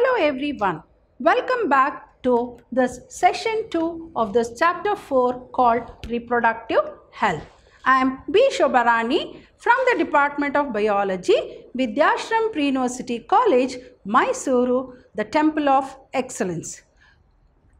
Hello everyone. Welcome back to this session 2 of this chapter 4 called reproductive health. I am B. Shobarani from the Department of Biology, Vidhyaashram Pre-University College, Mysuru, the Temple of Excellence.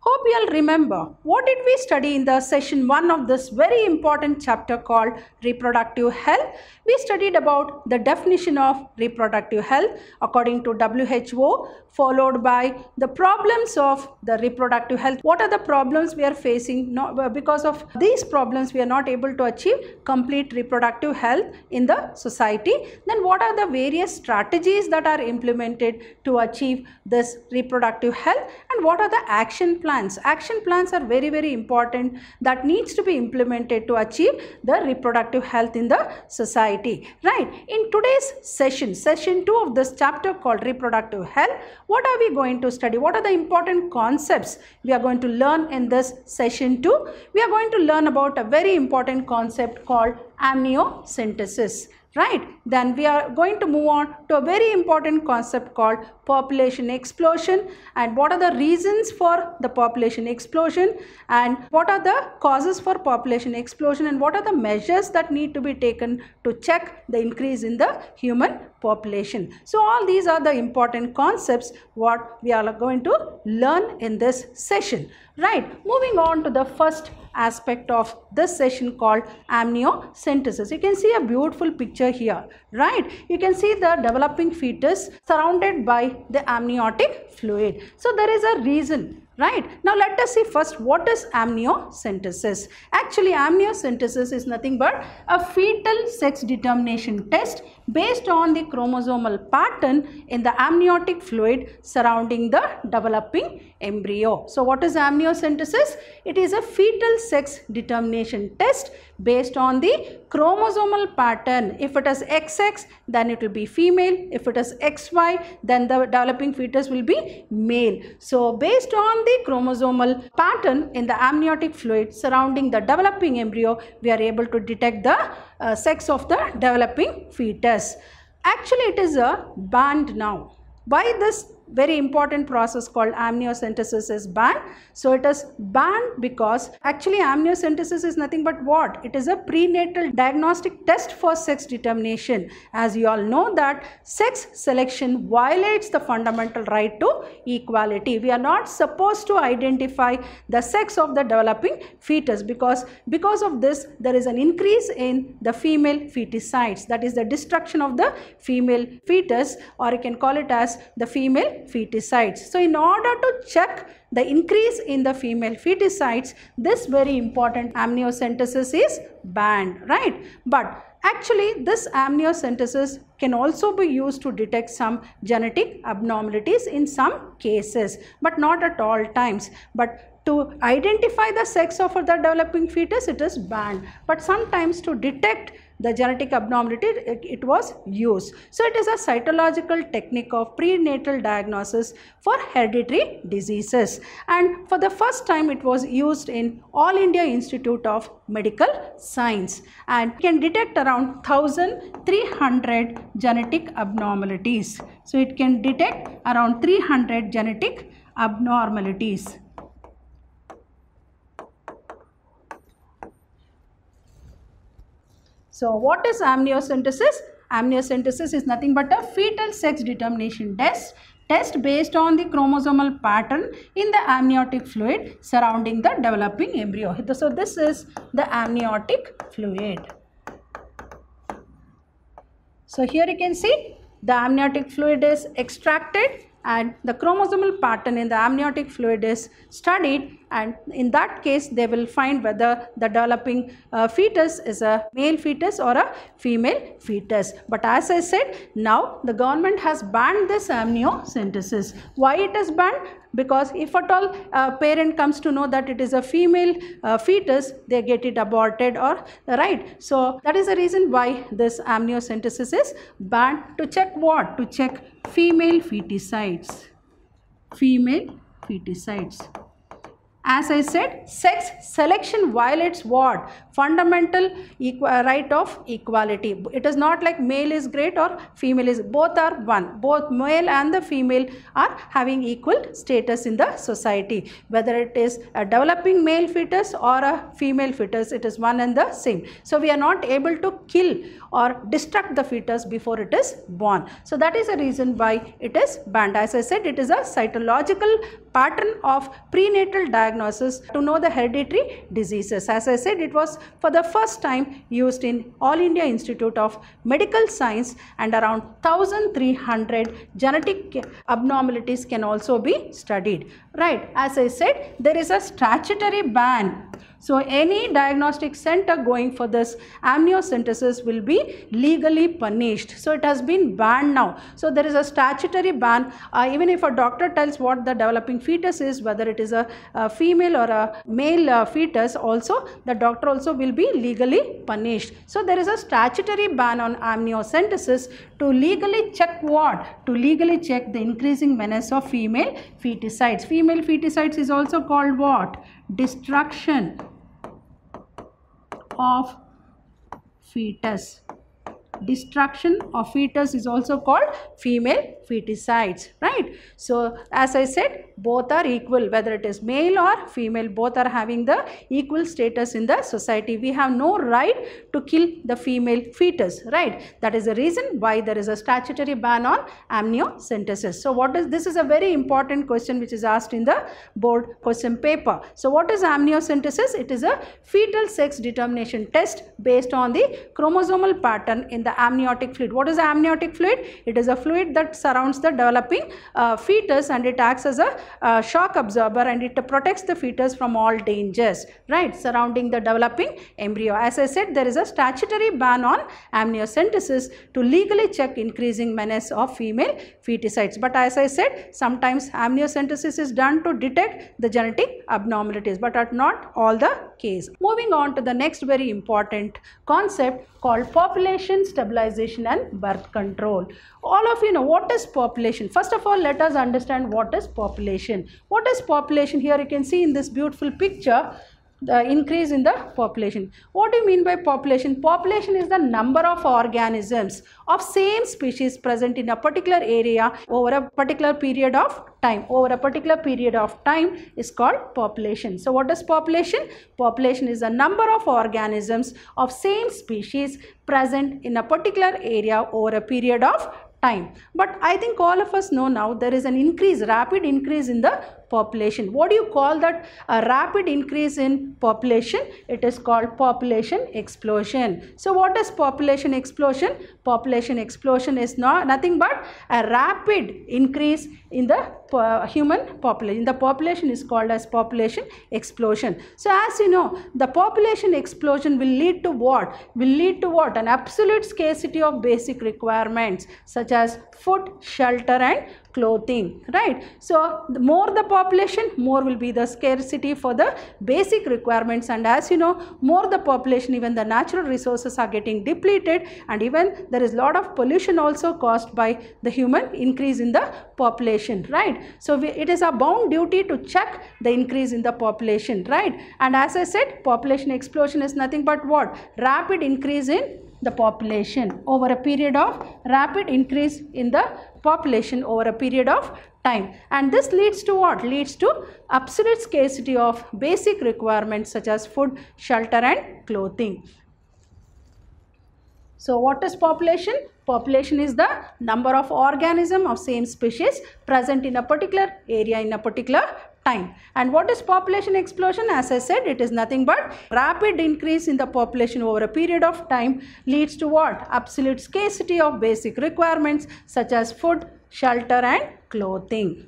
Hope you all remember what did we study in the session 1 of this very important chapter called reproductive health. We studied about the definition of reproductive health according to WHO followed by the problems of the reproductive health. What are the problems we are facing no, because of these problems we are not able to achieve complete reproductive health in the society. Then what are the various strategies that are implemented to achieve this reproductive health and what are the action plans. Action plans are very very important that needs to be implemented to achieve the reproductive health in the society. Right. In today's session, session 2 of this chapter called reproductive health, what are we going to study? What are the important concepts we are going to learn in this session 2? We are going to learn about a very important concept called amniocentesis right then we are going to move on to a very important concept called population explosion and what are the reasons for the population explosion and what are the causes for population explosion and what are the measures that need to be taken to check the increase in the human population so all these are the important concepts what we are going to learn in this session right moving on to the first aspect of this session called amniocentesis. You can see a beautiful picture here, right? You can see the developing fetus surrounded by the amniotic fluid. So there is a reason right? Now let us see first what is amniocentesis? Actually amniocentesis is nothing but a fetal sex determination test based on the chromosomal pattern in the amniotic fluid surrounding the developing embryo. So what is amniocentesis? It is a fetal sex determination test based on the chromosomal pattern. If it is xx then it will be female. If it is xy then the developing fetus will be male. So based on chromosomal pattern in the amniotic fluid surrounding the developing embryo, we are able to detect the uh, sex of the developing fetus. Actually, it is a banned now. Why this very important process called amniocentesis is banned. So it is banned because actually amniocentesis is nothing but what? It is a prenatal diagnostic test for sex determination. As you all know that sex selection violates the fundamental right to equality. We are not supposed to identify the sex of the developing fetus because because of this there is an increase in the female feticides that is the destruction of the female fetus or you can call it as the female feticides. So in order to check the increase in the female feticides, this very important amniocentesis is banned, right? But actually this amniocentesis can also be used to detect some genetic abnormalities in some cases, but not at all times. But to identify the sex of the developing fetus, it is banned. But sometimes to detect the genetic abnormality it, was used. So it is a cytological technique of prenatal diagnosis for hereditary diseases and for the first time it was used in All India Institute of Medical Science and can detect around 1300 genetic abnormalities. So it can detect around 300 genetic abnormalities. So what is amniocentesis? Amniocentesis is nothing but a fetal sex determination test test based on the chromosomal pattern in the amniotic fluid surrounding the developing embryo. So this is the amniotic fluid. So here you can see the amniotic fluid is extracted and the chromosomal pattern in the amniotic fluid is studied and in that case they will find whether the developing uh, fetus is a male fetus or a female fetus. But as I said now the government has banned this amniocentesis. Why it is banned? Because if at all a parent comes to know that it is a female uh, fetus they get it aborted or right. So that is the reason why this amniocentesis is banned to check what? To check female feticides. Female feticides as I said, sex selection violates what? Fundamental uh, right of equality. It is not like male is great or female is, both are one. Both male and the female are having equal status in the society. Whether it is a developing male fetus or a female fetus, it is one and the same. So, we are not able to kill or destruct the fetus before it is born. So, that is the reason why it is banned. As I said, it is a cytological pattern of prenatal diagnosis to know the hereditary diseases. As I said, it was for the first time used in All India Institute of Medical Science and around 1300 genetic abnormalities can also be studied. Right, as I said, there is a statutory ban so any diagnostic center going for this amniocentesis will be legally punished. So it has been banned now. So there is a statutory ban uh, even if a doctor tells what the developing fetus is whether it is a, a female or a male uh, fetus also the doctor also will be legally punished. So there is a statutory ban on amniocentesis to legally check what? To legally check the increasing menace of female feticides. Female feticides is also called what? Destruction of fetus destruction of fetus is also called female feticides right? So as i said both are equal whether it is male or female both are having the equal status in the society. We have no right to kill the female fetus right? That is the reason why there is a statutory ban on amniocentesis. So what is this is a very important question which is asked in the board question paper. So what is amniocentesis? It is a fetal sex determination test based on the chromosomal pattern in the amniotic fluid. What is amniotic fluid? It is a fluid that surrounds the developing uh, fetus and it acts as a uh, shock absorber and it protects the fetus from all dangers right surrounding the developing embryo. As I said there is a statutory ban on amniocentesis to legally check increasing menace of female feticides. But as I said sometimes amniocentesis is done to detect the genetic abnormalities but are not all the case. Moving on to the next very important concept called population stabilization and birth control. All of you know what is population. First of all let us understand what is population. What is population? Here you can see in this beautiful picture the increase in the population. What do you mean by population? Population is the number of organisms of same species present in a particular area over a particular period of time. Over a particular period of time is called population. So what is population? Population is the number of organisms of same species present in a particular area over a period of time. But I think all of us know now there is an increase, rapid increase in the population. What do you call that a rapid increase in population? It is called population explosion. So what is population explosion? Population explosion is not nothing but a rapid increase in the uh, human population. The population is called as population explosion. So as you know, the population explosion will lead to what? Will lead to what? An absolute scarcity of basic requirements such as food, shelter and clothing, right? So the more the population, more will be the scarcity for the basic requirements and as you know, more the population, even the natural resources are getting depleted and even there is lot of pollution also caused by the human increase in the population, right? So we, it is a bound duty to check the increase in the population, right? And as I said, population explosion is nothing but what? Rapid increase in the population over a period of rapid increase in the population over a period of time. And this leads to what? Leads to absolute scarcity of basic requirements such as food shelter and clothing. So what is population? Population is the number of organism of same species present in a particular area in a particular time. And what is population explosion? As I said, it is nothing but rapid increase in the population over a period of time leads to what? Absolute scarcity of basic requirements such as food, shelter and clothing.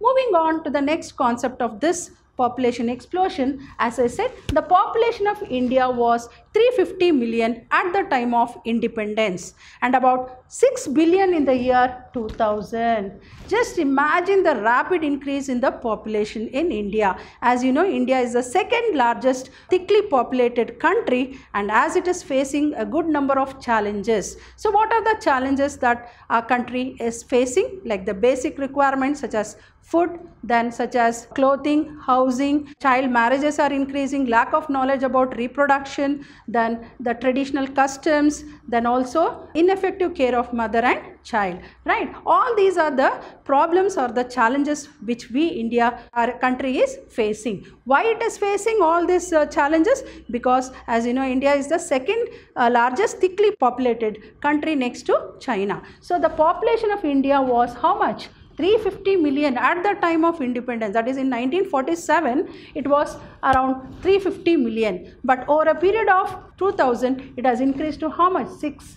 Moving on to the next concept of this population explosion, as I said, the population of India was 350 million at the time of independence and about 6 billion in the year 2000. Just imagine the rapid increase in the population in India. As you know, India is the second largest thickly populated country and as it is facing a good number of challenges. So what are the challenges that our country is facing? Like the basic requirements such as food then such as clothing housing. Child marriages are increasing. Lack of knowledge about reproduction then the traditional customs then also ineffective care of mother and child right? All these are the problems or the challenges which we india our country is facing. Why it is facing all these uh, challenges? Because as you know india is the second uh, largest thickly populated country next to china. So the population of india was how much 350 million at the time of independence that is in 1947 it was around 350 million. But over a period of 2000 it has increased to how much? 6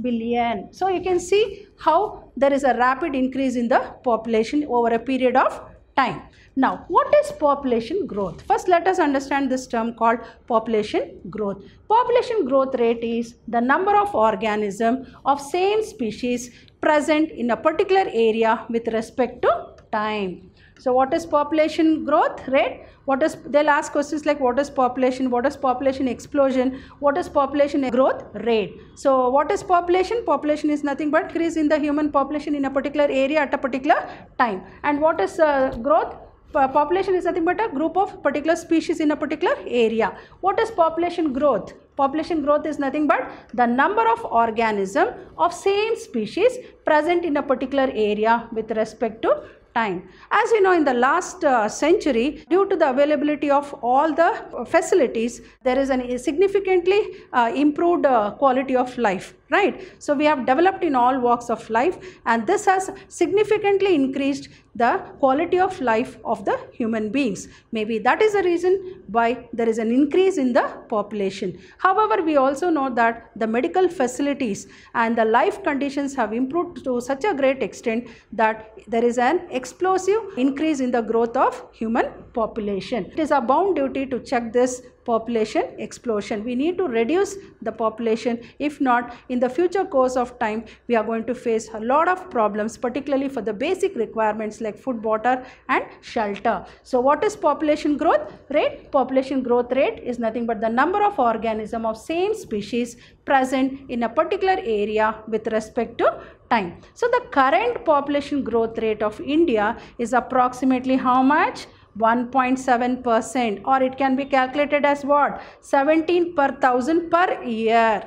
billion. So you can see how there is a rapid increase in the population over a period of time now what is population growth first let us understand this term called population growth population growth rate is the number of organism of same species present in a particular area with respect to time. So what is population growth rate? What is, they'll ask questions like what is population, what is population explosion, what is population growth rate. So what is population? Population is nothing but increase in the human population in a particular area at a particular time. And what is uh, growth? Population is nothing but a group of particular species in a particular area. What is population growth? Population growth is nothing but the number of organism of same species present in a particular area with respect to time. As you know in the last uh, century due to the availability of all the facilities there is a significantly uh, improved uh, quality of life right. So we have developed in all walks of life and this has significantly increased the quality of life of the human beings. Maybe that is the reason why there is an increase in the population. However, we also know that the medical facilities and the life conditions have improved to such a great extent that there is an explosive increase in the growth of human population. It is our bound duty to check this population explosion. We need to reduce the population. If not, in the future course of time, we are going to face a lot of problems, particularly for the basic requirements like food, water and shelter. So what is population growth rate? Population growth rate is nothing but the number of organism of same species present in a particular area with respect to time. So the current population growth rate of India is approximately how much? 1.7 percent or it can be calculated as what? 17 per thousand per year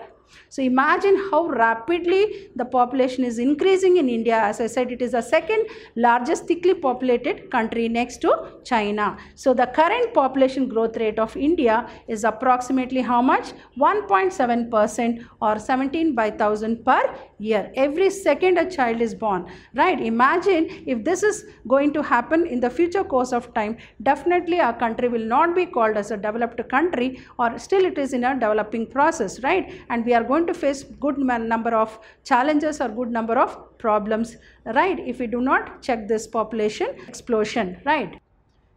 so imagine how rapidly the population is increasing in India. As I said, it is the second largest thickly populated country next to China. So the current population growth rate of India is approximately how much? 1.7% or 17 by 1000 per year. Every second a child is born. Right? Imagine if this is going to happen in the future course of time, definitely our country will not be called as a developed country or still it is in a developing process. Right? And we are going to face good number of challenges or good number of problems right? If we do not check this population explosion right?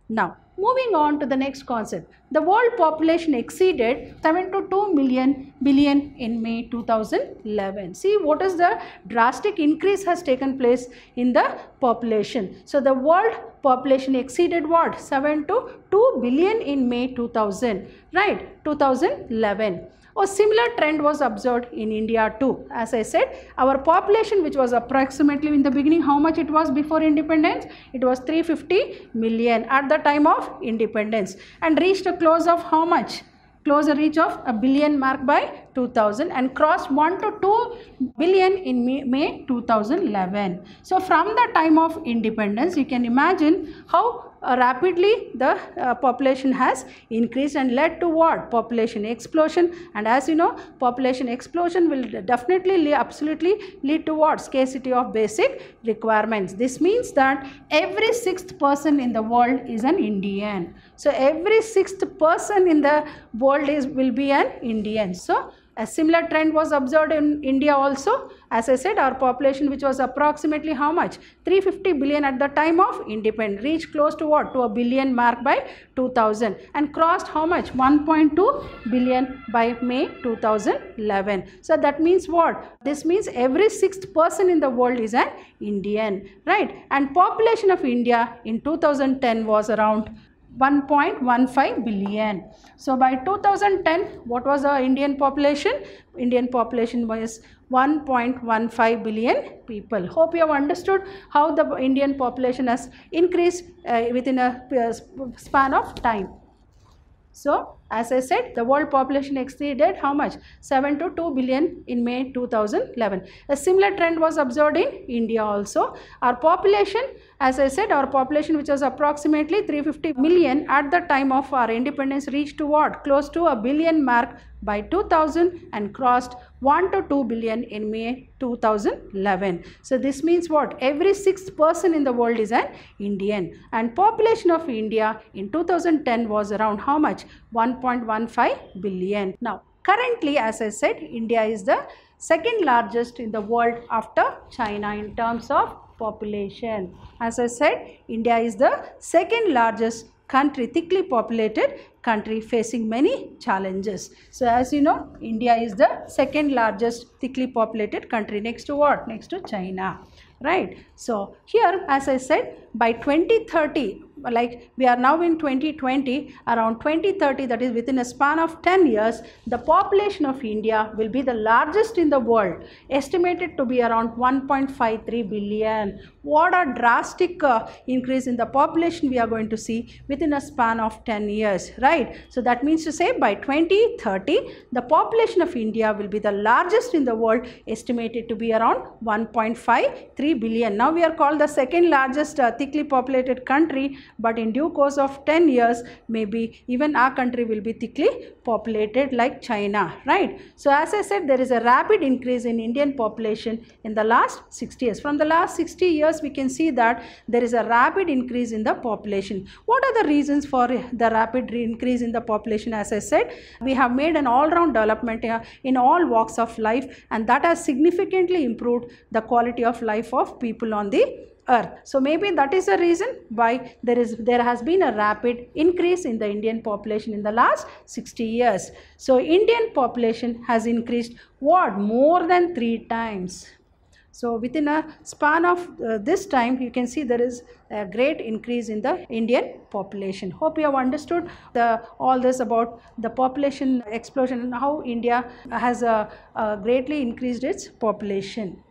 Now moving on to the next concept. The world population exceeded 7 to 2 million billion in may 2011 see what is the drastic increase has taken place in the population. So the world population exceeded what? 7 to 2 billion in may 2000 right? 2011 a similar trend was observed in India too. As I said, our population which was approximately in the beginning how much it was before independence? It was 350 million at the time of independence and reached a close of how much? Close a reach of a billion mark by 2000 and crossed 1 to 2 billion in May 2011. So from the time of independence you can imagine how rapidly the uh, population has increased and led to what population explosion. And as you know population explosion will definitely absolutely lead to what scarcity of basic requirements. This means that every sixth person in the world is an indian. So every sixth person in the world is will be an indian. So A similar trend was observed in India also. As I said, our population, which was approximately how much? 350 billion at the time of independence, reached close to what? To a billion mark by 2000 and crossed how much? 1.2 billion by May 2011. So that means what? This means every sixth person in the world is an Indian, right? And population of India in 2010 was around 1.15 billion. So by 2010, what was the Indian population? Indian population was 1.15 billion people. Hope you have understood how the Indian population has increased uh, within a uh, span of time. So, as I said, the world population exceeded how much? 7 to 2 billion in May 2011. A similar trend was observed in India also. Our population, as I said, our population which was approximately 350 million at the time of our independence reached to what? Close to a billion mark by 2000 and crossed 1 to 2 billion in May 2011. So this means what? Every sixth person in the world is an Indian and population of India in 2010 was around how much? 1.15 billion. Now currently as I said India is the second largest in the world after China in terms of population. As I said India is the second largest country, thickly populated country facing many challenges. So as you know, India is the second largest thickly populated country next to what? Next to China, right? So here, as I said, by 2030, like we are now in 2020 around 2030 that is within a span of 10 years the population of india will be the largest in the world estimated to be around 1.53 billion. What a drastic uh, increase in the population we are going to see within a span of 10 years right? So that means to say by 2030 the population of india will be the largest in the world estimated to be around 1.53 billion. Now we are called the second largest uh, thickly populated country but in due course of 10 years maybe even our country will be thickly populated like China right? So as I said there is a rapid increase in Indian population in the last 60 years. From the last 60 years we can see that there is a rapid increase in the population. What are the reasons for the rapid increase in the population? As I said we have made an all-round development in all walks of life and that has significantly improved the quality of life of people on the earth. So maybe that is the reason why there is there has been a rapid increase in the indian population in the last 60 years. So indian population has increased what more than 3 times. So within a span of uh, this time you can see there is a great increase in the indian population. Hope you have understood the all this about the population explosion and how india has uh, uh, greatly increased its population.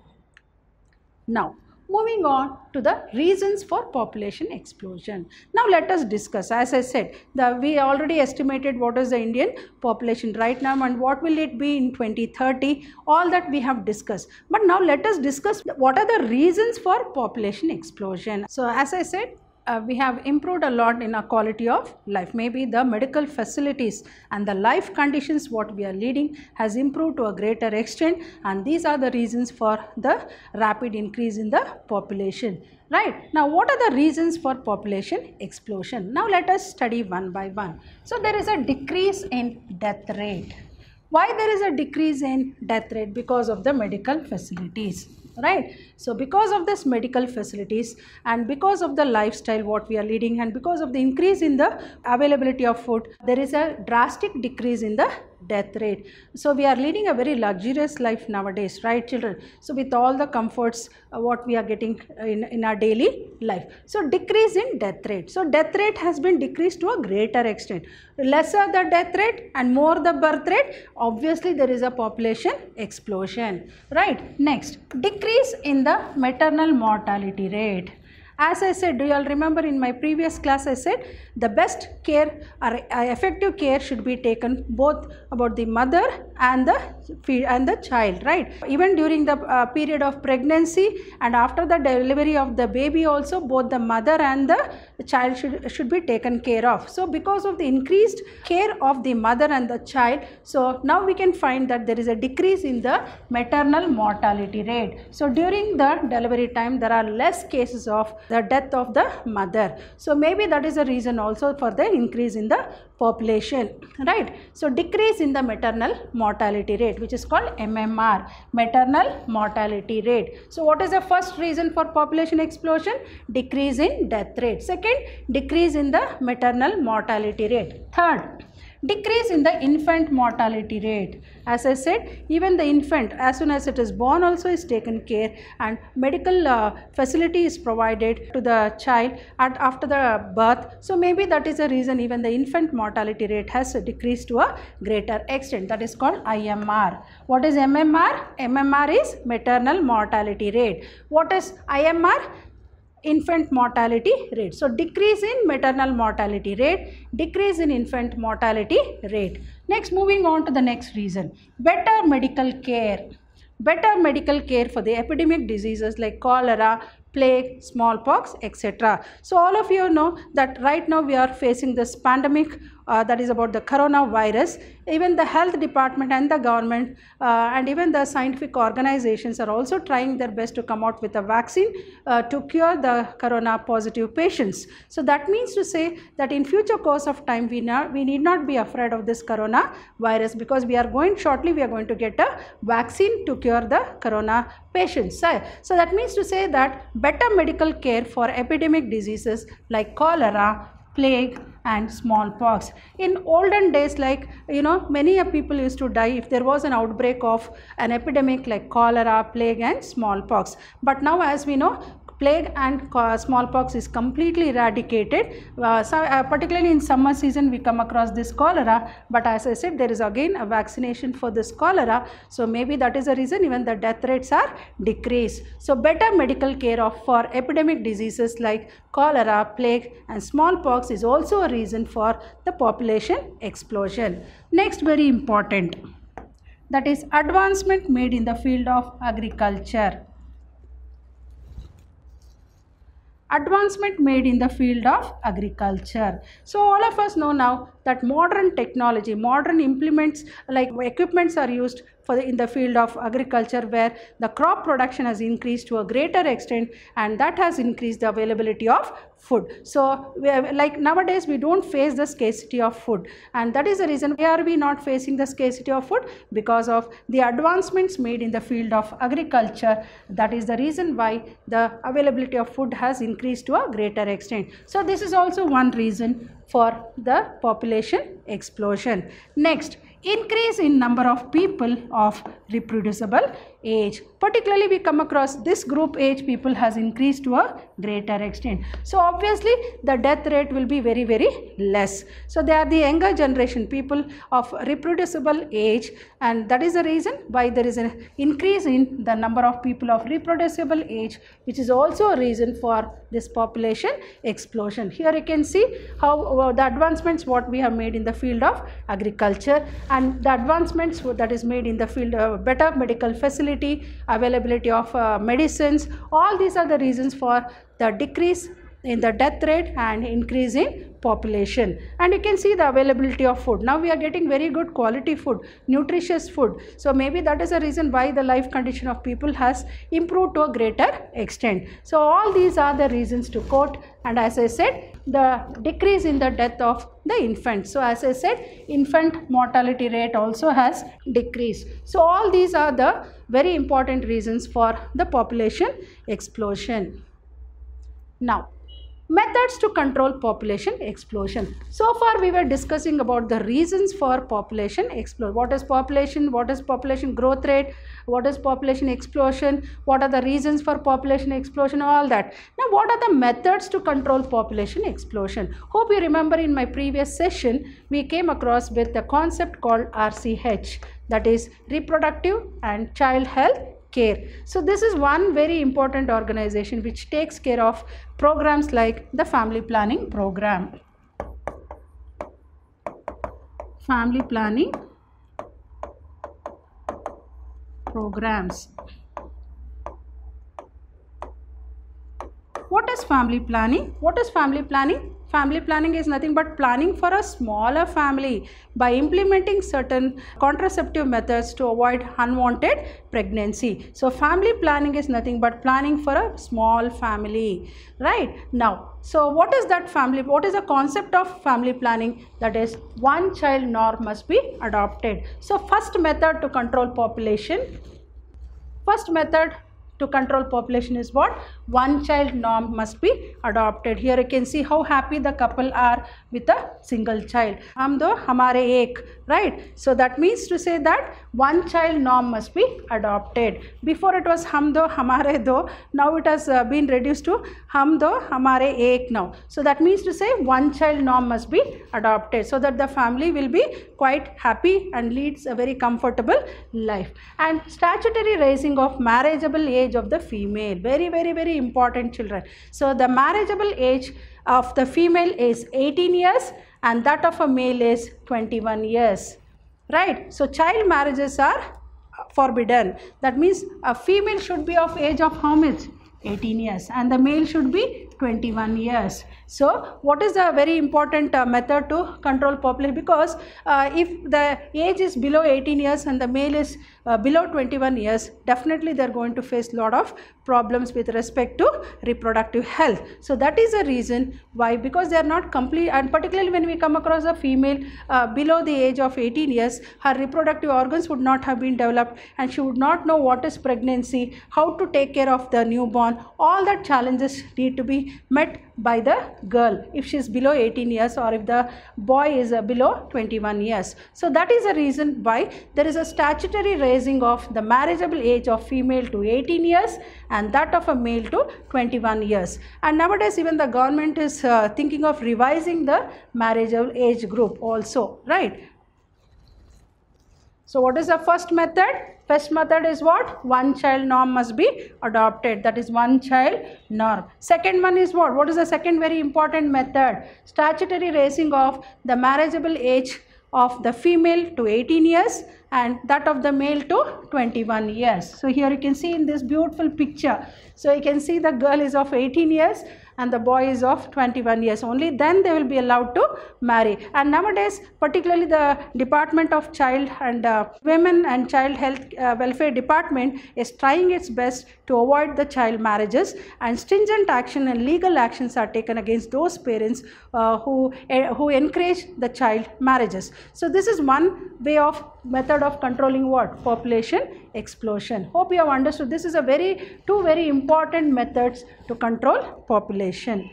Now Moving on to the reasons for population explosion. Now let us discuss. As I said, the, we already estimated what is the Indian population right now and what will it be in 2030. All that we have discussed. But now let us discuss what are the reasons for population explosion. So as I said, uh, we have improved a lot in our quality of life. Maybe the medical facilities and the life conditions what we are leading has improved to a greater extent and these are the reasons for the rapid increase in the population. Right. Now, what are the reasons for population explosion? Now, let us study one by one. So, there is a decrease in death rate. Why there is a decrease in death rate? Because of the medical facilities right? So because of this medical facilities and because of the lifestyle what we are leading and because of the increase in the availability of food there is a drastic decrease in the death rate. So we are leading a very luxurious life nowadays right children? So with all the comforts uh, what we are getting in, in our daily life. So decrease in death rate. So death rate has been decreased to a greater extent. Lesser the death rate and more the birth rate obviously there is a population explosion right? Next decrease in the maternal mortality rate as I said, do you all remember in my previous class I said the best care or uh, effective care should be taken both about the mother and the and the child, right? Even during the uh, period of pregnancy and after the delivery of the baby also both the mother and the child should, should be taken care of. So because of the increased care of the mother and the child, so now we can find that there is a decrease in the maternal mortality rate. So during the delivery time there are less cases of the death of the mother. So maybe that is a reason also for the increase in the population right? So decrease in the maternal mortality rate which is called mmr maternal mortality rate. So what is the first reason for population explosion? Decrease in death rate. Second decrease in the maternal mortality rate. Third decrease in the infant mortality rate. As i said even the infant as soon as it is born also is taken care and medical uh, facility is provided to the child at after the birth. So maybe that is the reason even the infant mortality rate has decreased to a greater extent. That is called imr what is mmr mmr is maternal mortality rate. What is imr infant mortality rate. So, decrease in maternal mortality rate, decrease in infant mortality rate. Next moving on to the next reason, better medical care. Better medical care for the epidemic diseases like cholera, plague, smallpox, etc. So, all of you know that right now we are facing this pandemic uh, that is about the coronavirus. Even the health department and the government uh, and even the scientific organizations are also trying their best to come out with a vaccine uh, to cure the corona positive patients. So that means to say that in future course of time we, not, we need not be afraid of this corona virus because we are going shortly we are going to get a vaccine to cure the corona patients. So, so that means to say that better medical care for epidemic diseases like cholera, plague and smallpox. In olden days like you know many people used to die if there was an outbreak of an epidemic like cholera, plague and smallpox. But now as we know plague and smallpox is completely eradicated. Uh, so, uh, particularly in summer season we come across this cholera but as I said there is again a vaccination for this cholera. So, maybe that is the reason even the death rates are decreased. So, better medical care of for epidemic diseases like cholera, plague and smallpox is also a reason for the population explosion. Next very important that is advancement made in the field of agriculture. Advancement made in the field of agriculture. So all of us know now that modern technology, modern implements like equipments are used for the, in the field of agriculture where the crop production has increased to a greater extent and that has increased the availability of food. So like nowadays we don't face the scarcity of food and that is the reason why are we not facing the scarcity of food because of the advancements made in the field of agriculture that is the reason why the availability of food has increased to a greater extent. So this is also one reason for the population explosion. Next, increase in number of people of reproducible age. Particularly we come across this group age people has increased to a greater extent. So obviously the death rate will be very very less. So they are the younger generation people of reproducible age and that is the reason why there is an increase in the number of people of reproducible age which is also a reason for this population explosion. Here you can see how uh, the advancements what we have made in the field of agriculture and the advancements that is made in the field of better medical facility, availability of uh, medicines, all these are the reasons for the decrease in the death rate and increase in population. And you can see the availability of food. Now we are getting very good quality food nutritious food. So maybe that is the reason why the life condition of people has improved to a greater extent. So all these are the reasons to quote. And as i said the decrease in the death of the infant. So as i said infant mortality rate also has decreased. So all these are the very important reasons for the population explosion. Now methods to control population explosion. So far we were discussing about the reasons for population explosion what is population what is population growth rate what is population explosion what are the reasons for population explosion all that now what are the methods to control population explosion hope you remember in my previous session we came across with the concept called rch that is reproductive and child health care. So this is one very important organization which takes care of programs like the family planning program. Family planning programs. what is family planning? What is family planning? Family planning is nothing but planning for a smaller family by implementing certain contraceptive methods to avoid unwanted pregnancy. So, family planning is nothing but planning for a small family, right? Now, so what is that family? What is the concept of family planning? That is, one child norm must be adopted. So, first method to control population. First method to control population is what? One child norm must be adopted. Here you can see how happy the couple are with a single child. Hum do hamare ek right? So that means to say that one child norm must be adopted. Before it was hum do hamare do now it has uh, been reduced to hum do hamare ek now. So that means to say one child norm must be adopted so that the family will be quite happy and leads a very comfortable life. And statutory raising of marriageable age of the female. Very very very important children. So the marriageable age of the female is 18 years and that of a male is 21 years. Right? So child marriages are forbidden. That means a female should be of age of how much? 18 years. And the male should be 21 years. So what is a very important uh, method to control population? Because uh, if the age is below 18 years and the male is uh, below 21 years definitely they are going to face a lot of problems with respect to reproductive health. So that is the reason why because they are not complete and particularly when we come across a female uh, below the age of 18 years her reproductive organs would not have been developed and she would not know what is pregnancy how to take care of the newborn. All the challenges need to be met by the girl if she is below 18 years or if the boy is uh, below 21 years. So that is the reason why there is a statutory raising of the marriageable age of female to 18 years and that of a male to 21 years. And nowadays even the government is uh, thinking of revising the marriageable age group also, right? So what is the first method? First method is what? One child norm must be adopted. That is one child norm. Second one is what? What is the second very important method? Statutory raising of the marriageable age of the female to 18 years and that of the male to 21 years. So here you can see in this beautiful picture. So you can see the girl is of 18 years and the boy is of 21 years only then they will be allowed to marry and nowadays particularly the department of child and uh, women and child health uh, welfare department is trying its best to avoid the child marriages and stringent action and legal actions are taken against those parents uh, who uh, who encourage the child marriages so this is one way of method of controlling what? Population explosion. Hope you have understood. This is a very two very important methods to control population.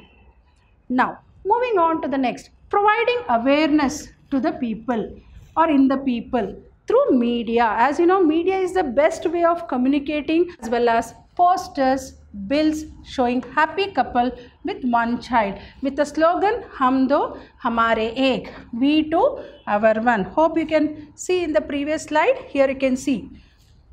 Now moving on to the next. Providing awareness to the people or in the people through media. As you know media is the best way of communicating as well as posters bills showing happy couple with one child. With the slogan hum do hamare ek. We two our one. Hope you can see in the previous slide. Here you can see.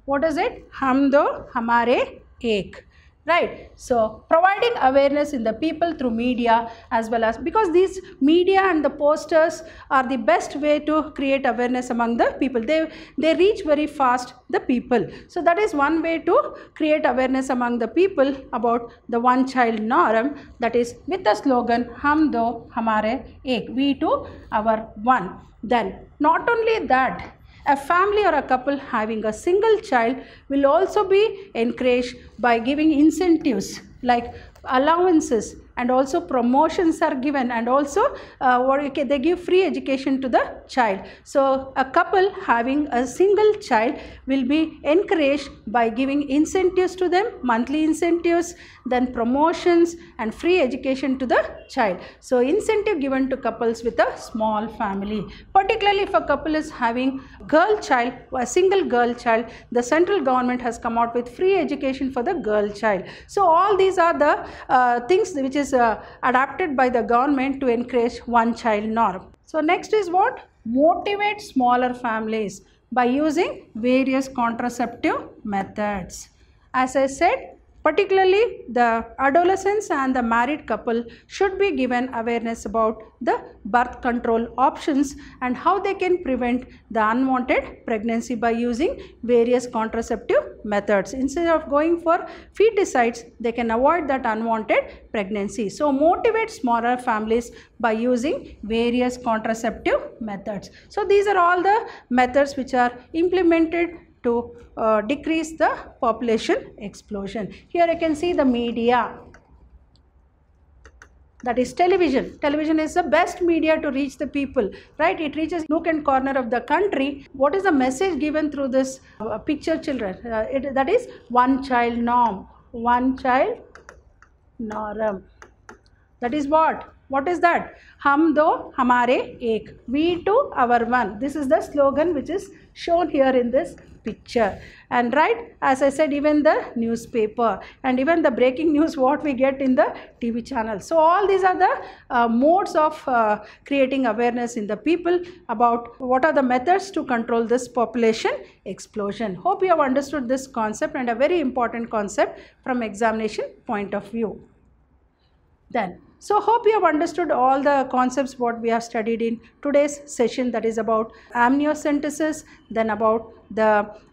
What is it? Hum do hamare ek right. So providing awareness in the people through media as well as because these media and the posters are the best way to create awareness among the people. They they reach very fast the people. So that is one way to create awareness among the people about the one child norm that is with the slogan hum do hamare ek we two our one. Then not only that a family or a couple having a single child will also be encouraged by giving incentives like allowances and also promotions are given and also uh, they give free education to the child. So a couple having a single child will be encouraged by giving incentives to them, monthly incentives, then promotions and free education to the child. So incentive given to couples with a small family. Particularly if a couple is having a girl child, a single girl child, the central government has come out with free education for the girl child. So all these are the uh, things which is uh, adapted by the government to encourage one child norm. So next is what? Motivate smaller families by using various contraceptive methods. As I said, Particularly, the adolescents and the married couple should be given awareness about the birth control options and how they can prevent the unwanted pregnancy by using various contraceptive methods. Instead of going for feticides, they can avoid that unwanted pregnancy. So, motivate smaller families by using various contraceptive methods. So, these are all the methods which are implemented to uh, decrease the population explosion. Here you can see the media that is television. Television is the best media to reach the people, right? It reaches nook and corner of the country. What is the message given through this uh, picture children? Uh, it, that is one child norm, one child norm. That is what? What is that? Hum do hamare ek. We two our one. This is the slogan which is shown here in this picture and right as i said even the newspaper and even the breaking news what we get in the tv channel so all these are the uh, modes of uh, creating awareness in the people about what are the methods to control this population explosion hope you have understood this concept and a very important concept from examination point of view then so hope you have understood all the concepts what we have studied in today's session that is about amniocentesis then about the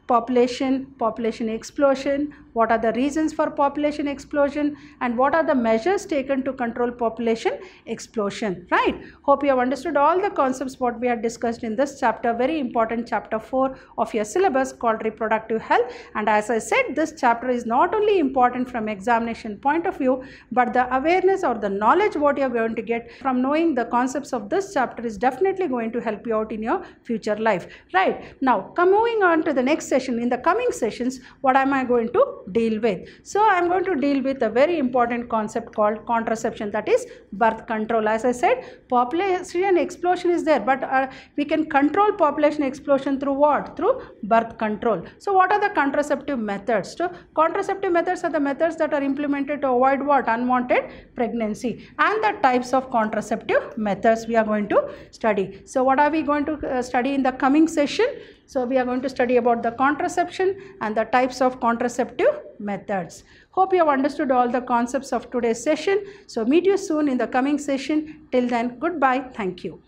population, population explosion, what are the reasons for population explosion? And what are the measures taken to control population explosion, right. Hope you have understood all the concepts what we have discussed in this chapter, very important chapter 4 of your syllabus called reproductive health. And as I said this chapter is not only important from examination point of view but the awareness or the knowledge what you are going to get from knowing the concepts of this chapter is definitely going to help you out in your future life, right. Now coming on to the next session, in the coming sessions what am I going to deal with. So I am going to deal with a very important concept called contraception that is birth control. As I said population explosion is there but uh, we can control population explosion through what? Through birth control. So what are the contraceptive methods? So contraceptive methods are the methods that are implemented to avoid what? Unwanted pregnancy and the types of contraceptive methods we are going to study. So what are we going to uh, study in the coming session? So we are going to study about the contraception and the types of contraceptive methods. Hope you have understood all the concepts of today's session. So meet you soon in the coming session. Till then, goodbye. Thank you.